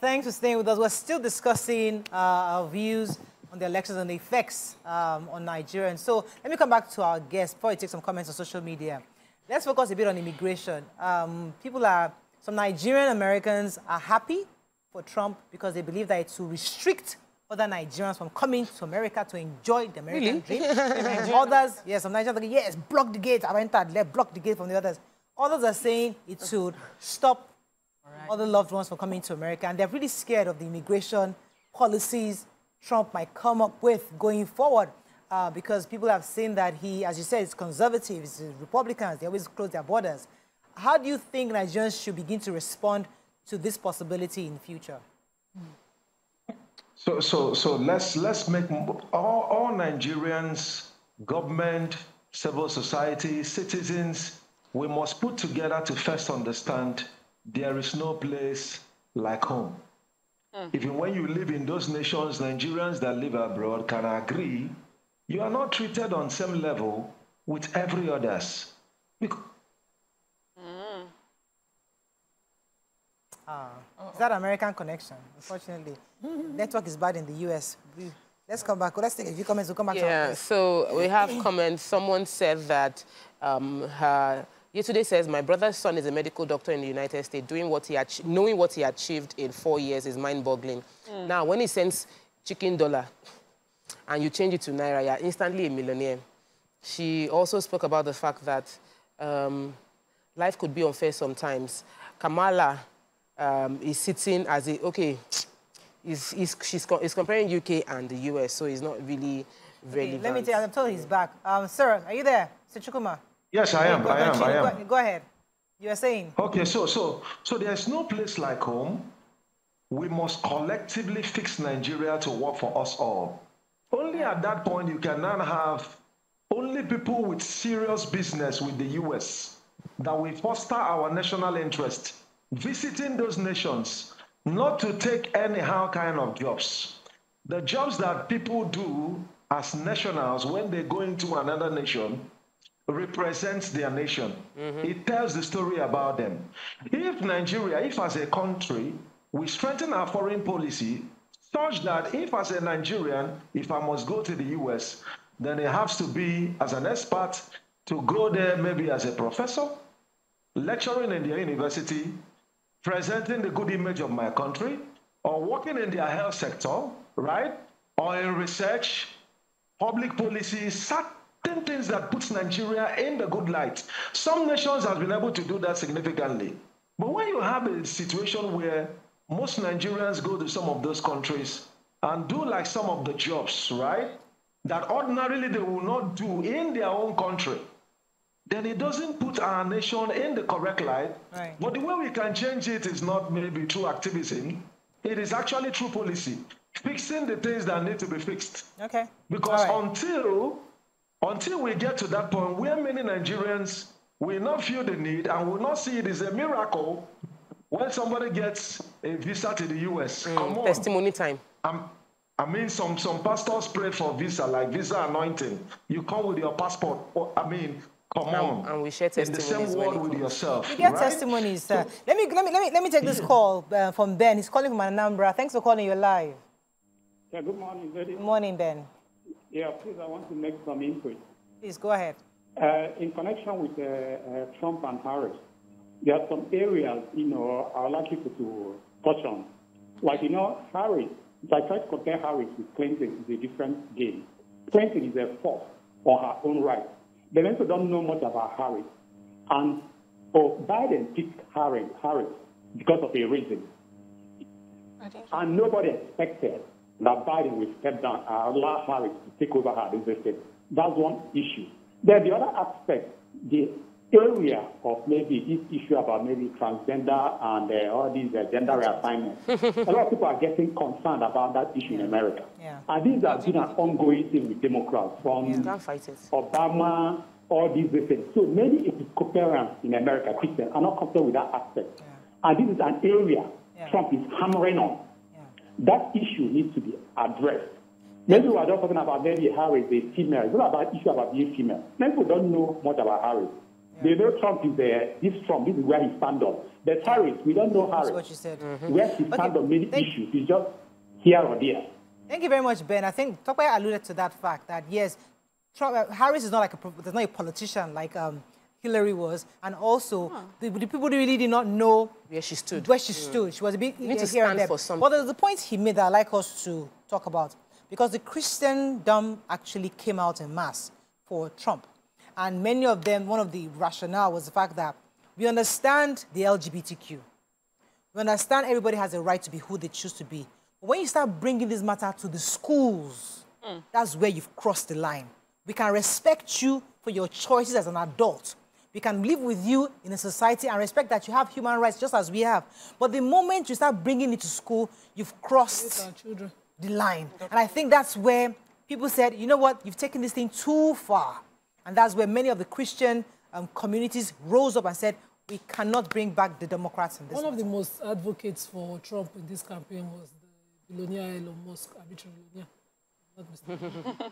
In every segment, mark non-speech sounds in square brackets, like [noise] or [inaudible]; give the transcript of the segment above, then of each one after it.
Thanks for staying with us. We're still discussing uh, our views on the elections and the effects um, on Nigeria. And so let me come back to our guest before we take some comments on social media. Let's focus a bit on immigration. Um, people are, some Nigerian Americans are happy for Trump because they believe that it will restrict other Nigerians from coming to America to enjoy the American really? dream. [laughs] others, yes, some Nigerians are like, yes, block the gate. I entered, let block the gate from the others. Others are saying it should stop right. other loved ones from coming to America. And they're really scared of the immigration policies Trump might come up with going forward. Uh, because people have seen that he, as you said, is conservative, he's Republicans, they always close their borders. How do you think Nigerians should begin to respond to this possibility in the future? So, so, so let's let's make all, all Nigerians, government, civil society, citizens, we must put together to first understand there is no place like home. Mm. Even when you live in those nations, Nigerians that live abroad can agree you are not treated on same level with every others. Because mm. Ah, is that American connection? Unfortunately, network is bad in the U.S. let's come back. Let's take a few comments. We'll come back. Yeah. so we have comments. Someone said that um, her Yesterday says, my brother's son is a medical doctor in the United States. Doing what he knowing what he achieved in four years is mind-boggling. Mm. Now, when he sends chicken dollar and you change it to Naira, you're instantly a millionaire. She also spoke about the fact that um, life could be unfair sometimes. Kamala um, is sitting as a, okay, he's, he's, she's, he's comparing UK and the US, so he's not really relevant. Okay, let me tell you, I'm told he's back. Um, sir, are you there? Sir Chukwuma? Yes, I am. Go, I am. I am. Go ahead. You are saying. Okay, so so so there's no place like home. We must collectively fix Nigeria to work for us all. Only at that point you can now have only people with serious business with the US that will foster our national interest visiting those nations, not to take anyhow kind of jobs. The jobs that people do as nationals when they go into another nation represents their nation. Mm-hmm. It tells the story about them. If Nigeria, if as a country, we strengthen our foreign policy such that if as a Nigerian, if I must go to the US, then it has to be as an expert to go there maybe as a professor, lecturing in their university, presenting the good image of my country, or working in their health sector, right? Or in research, public policy, certain things that puts Nigeria in the good light. Some nations have been able to do that significantly. But when you have a situation where most Nigerians go to some of those countries and do like some of the jobs, right? That ordinarily they will not do in their own country, then it doesn't put our nation in the correct light. Right. But the way we can change it is not maybe through activism, it is actually through policy, fixing the things that need to be fixed. Okay. Because right. until until we get to that point where many Nigerians will not feel the need and will not see it as a miracle when somebody gets a visa to the US. Mm, testimony time. I'm, I mean, some some pastors pray for visa, like visa anointing. You come with your passport. I mean, come on. And we share testimonies. In the same word with yourself. You get right? testimonies. So, let me let me let me let me take this call uh, from Ben. He's calling from Anambra. Thanks for calling. You're live. Yeah. Good morning, Betty. Good morning, Ben. Yeah, please, I want to make some input. Please, go ahead. Uh, in connection with uh, uh, Trump and Harris, there are some areas, you know, I would like you to touch on. Like, you know, Harris, if I try to compare Harris with Clinton, it's a different game. Clinton is a force on her own right. The people don't know much about Harris. And oh, Biden picked Harris, Harris because of a reason. And nobody expected that Biden will step down and uh, allow Harris to take over her leadership. That's one issue. Then the other aspect, the area of maybe this issue about maybe transgender and uh, all these uh, gender reassignment. a lot of people are getting concerned about that issue in America. Yeah. And these have been an ongoing thing with Democrats from yeah. Obama, all these things. So many Episcopalians in America, Christians, are not concerned with that aspect. Yeah. And this is an area Trump is hammering on. That issue needs to be addressed. Maybe we are just talking about maybe Harris, a female. It's not about issue about being female. Many people don't know much about Harris. Yeah. They know Trump is there. This Trump, this is where he stands on. But Harris, we don't know Harris. That's what you said. Mm-hmm. Where he stands okay. on many Thank issues. He's just here or there. Thank you very much, Ben. I think Tope alluded to that fact that yes, Trump, uh, Harris is not like a, there's not a politician like um, Hillary was, and also huh. the, the, people really did not know where she stood. Where she mm. stood, she was a bit you need to stand for something. But there's the point he made that I like us to talk about because the Christian Christendom actually came out in mass for Trump, and many of them, one of the rationale was the fact that we understand the LGBTQ, we understand everybody has a right to be who they choose to be. But when you start bringing this matter to the schools, mm. that's where you've crossed the line. We can respect you for your choices as an adult, we can live with you in a society and respect that you have human rights just as we have. But the moment you start bringing it to school, you've crossed the line. And I think that's where people said, you know what, you've taken this thing too far. And that's where many of the Christian um, communities rose up and said, we cannot bring back the Democrats in this One matter. of the most advocates for Trump in this campaign was the billionaire Elon Musk, arbitrary billionaire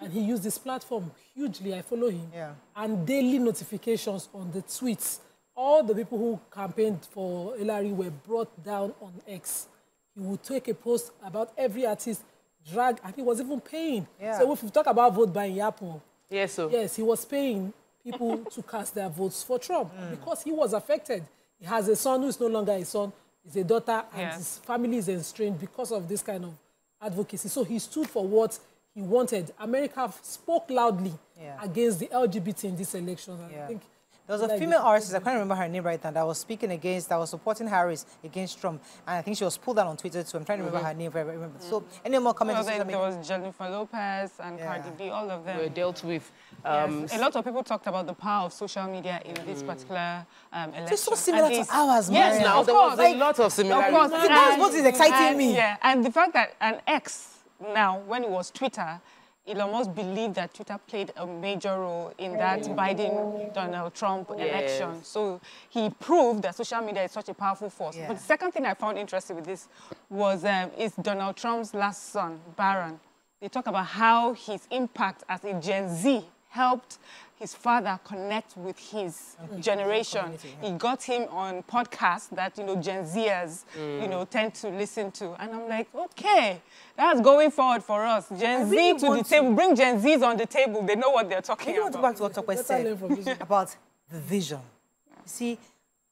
and he used this platform hugely. I follow him. Yeah. And daily notifications on the tweets. All the people who campaigned for Hillary were brought down on X. He would take a post about every artist, drag, and he was even paying. Yeah. So if we talk about vote buying Yapo, yes, so. yes, he was paying people [laughs] to cast their votes for Trump mm. because he was affected. He has a son who is no longer a son, he's a daughter, and yes. his family is estranged because of this kind of advocacy. So he stood for what he wanted. America spoke loudly yeah. against the LGBT in this election. Yeah. I think there was a female artist, I can't remember her name right now, that was speaking against, that was supporting Harris against Trump. And I think she was pulled out on Twitter too. I'm trying to remember mm -hmm. her name if I remember. Mm -hmm. So, any more comments? Well, there, was Jennifer Lopez and yeah. Cardi B, all of them. Were dealt with. Um, yes. A lot of people talked about the power of social media in mm. this particular um, election. It's so similar and to ours, man. Yes, now, there was a lot of similarities. Of course. That's what is exciting and, me. Yeah, and the fact that an X now, when it was Twitter, Elon Musk believed that Twitter played a major role in that Biden-Donald Trump yes. election. So he proved that social media is such a powerful force. Yeah. But the second thing I found interesting with this was um, is Donald Trump's last son, Barron. They talk about how his impact as a Gen Z helped his father connect with his generation. He got him on podcasts that, you know, Gen Zers, mm. you know, tend to listen to. And I'm like, okay, that's going forward for us. Gen really Z to the table, bring Gen Zs on the table. They know what they're talking about. I want to go back to what Tope said about the vision. You See,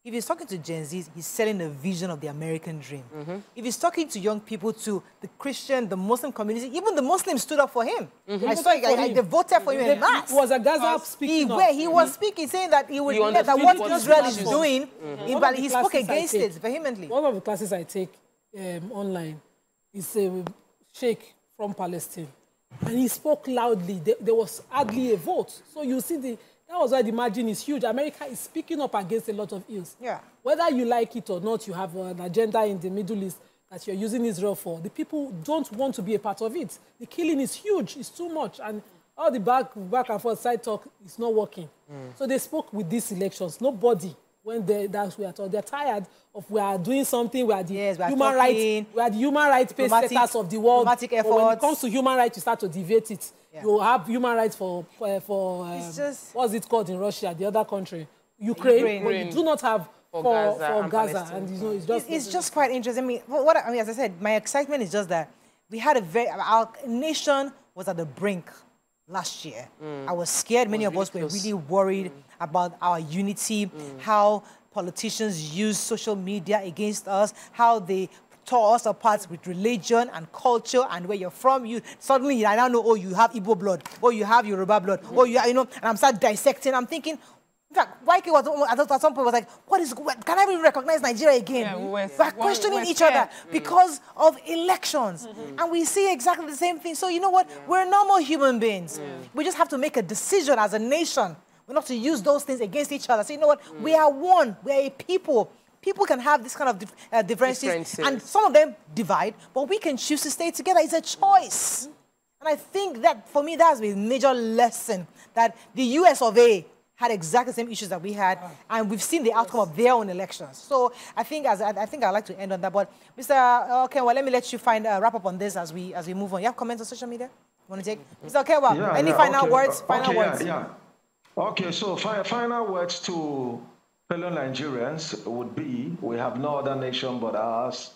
if he's talking to Gen Zs, he's selling a vision of the American dream. Mm -hmm. If he's talking to young people, to the Christian, the Muslim community, even the Muslims stood up for him. Mm -hmm. I saw, I, I, they voted for him in mass. He was a Gaza speaking? He, where he was mm -hmm. speaking, saying that he would he that what Israel is doing, in, but he spoke against it vehemently. One of the classes I take um, online is a sheikh from Palestine, and he spoke loudly. There, there was hardly a vote, so you see the that was why the margin is huge. America is speaking up against a lot of ills. Yeah. Whether you like it or not, you have an agenda in the Middle East that you're using Israel for. The people don't want to be a part of it. The killing is huge. It's too much. And all the back, back and forth side talk is not working. Mm. So they spoke with these elections. Nobody when they that's we are told they're tired of we are doing something we are the yes, we are human rights we are the human rights pace setters of the world. but when it comes to human rights you start to deviate it. Yeah. you have human rights for uh, for um, just... what's it called in Russia the other country? Ukraine, Ukraine. but you do not have for, for Gaza, for and, Gaza. And you know it's just it's, it's just quite interesting. I mean what I mean as I said my excitement is just that we had a very our nation was at the brink last year. Mm. I was scared. Many was of really us were really worried mm. about our unity, mm. how politicians use social media against us, how they tore us apart with religion and culture and where you're from. You suddenly I now know, oh, you have Igbo blood, or you have Yoruba blood, or you, you know, and I'm start dissecting. I'm thinking, in fact, YK was at some point was like, "What is? Can I even recognize Nigeria again?" Yeah, we're, we're questioning we're each other mm. because of elections, mm -hmm. and we see exactly the same thing. So you know what? Yeah. We're normal human beings. Mm. We just have to make a decision as a nation. We're not to use those things against each other. So you know what? Mm. We are one. We are a people. People can have this kind of dif uh, differences, differences, and some of them divide, but we can choose to stay together. It's a choice. And I think that, for me, that's a major lesson that the US of A had exactly the same issues that we had, and we've seen the outcome of their own elections. So I think as I, I think I'd like to end on that. But Mr. Okay, well, let me let you find a wrap up on this as we as we move on. You have comments on social media? You want to take? Mr. Okay, well, yeah, any yeah, final okay. words? Final okay, words? Yeah, Okay, so fi final words to fellow Nigerians would be, we have no other nation but ours.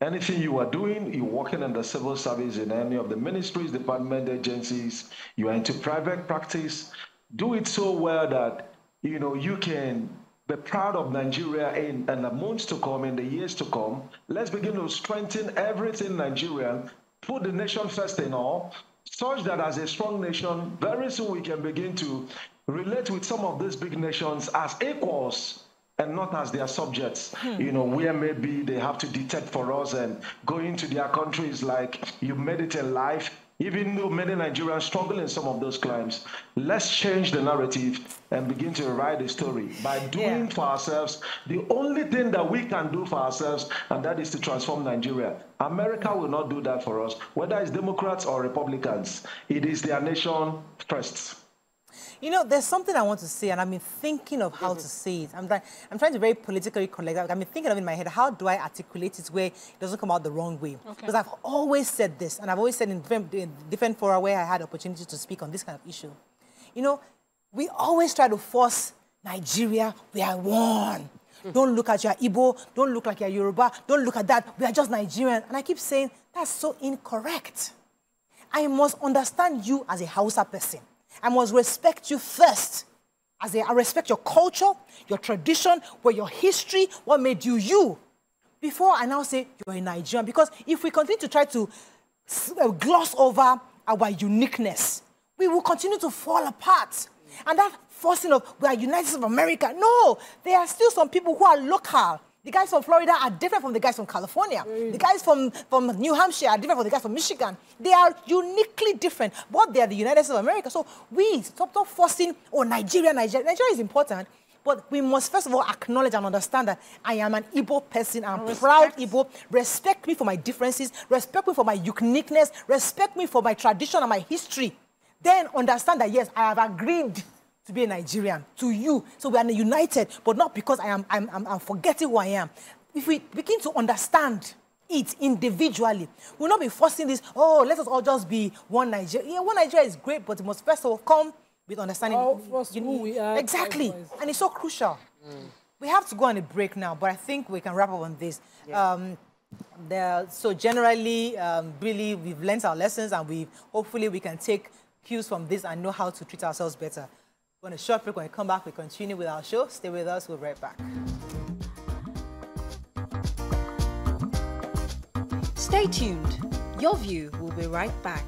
Anything you are doing, you're working in the civil service in any of the ministries, department, agencies, you are into private practice, do it so well that, you know, you can be proud of Nigeria in, in the months to come, in the years to come. Let's begin to strengthen everything Nigerian, put the nation first in all, such that as a strong nation, very soon we can begin to relate with some of these big nations as equals and not as their subjects. Hmm. You know, where maybe they have to detect for us and go into their countries like you made it in life, even though many Nigerians struggle in some of those climes, let's change the narrative and begin to write a story by doing yeah. for ourselves the only thing that we can do for ourselves, and that is to transform Nigeria. America will not do that for us, whether it's Democrats or Republicans. It is their nation first. You know, there's something I want to say, and I've been thinking of how to say it. I'm, trying, I'm trying to very politically correct. I've been thinking of it in my head, how do I articulate it where it doesn't come out the wrong way? Okay. Because I've always said this, and I've always said in different, in different fora where I had opportunity to speak on this kind of issue. You know, we always try to force Nigeria, we are one. Mm. Don't look at your Igbo, don't look like you're Yoruba, don't look at that, we are just Nigerian. And I keep saying, that's so incorrect. I must understand you as a Hausa person. I must respect you first. As I respect your culture, your tradition, where your history, what made you you. Before I now say you're a Nigerian. Because if we continue to try to uh, gloss over our uniqueness, we will continue to fall apart. And that forcing of we are United States of America. No, there are still some people who are local the guys from Florida are different from the guys from California. Mm. The guys from, from New Hampshire are different from the guys from Michigan. They are uniquely different, but they are the United States of America. So we stop, stop forcing, oh, Nigeria, Nigeria. Nigeria is important, but we must first of all acknowledge and understand that I am an Igbo person. I'm respect. proud Igbo. Respect me for my differences. Respect me for my uniqueness. Respect me for my tradition and my history. Then understand that, yes, I have agreed to be a Nigerian, to you. So we are united, but not because I am, I'm, I'm, I'm forgetting who I am. If we begin to understand it individually, we'll not be forcing this, oh, let us all just be one Nigeria. Yeah, one Nigeria is great, but it must first of all come with understanding. All you, who we are. Exactly. And it's so crucial. Mm. We have to go on a break now, but I think we can wrap up on this. Yeah. Um, there, so generally, um, really, we've learned our lessons and we hopefully we can take cues from this and know how to treat ourselves better. We're on a short break. When we come back, we continue with our show. Stay with us. We'll be right back. Stay tuned. Your view will be right back.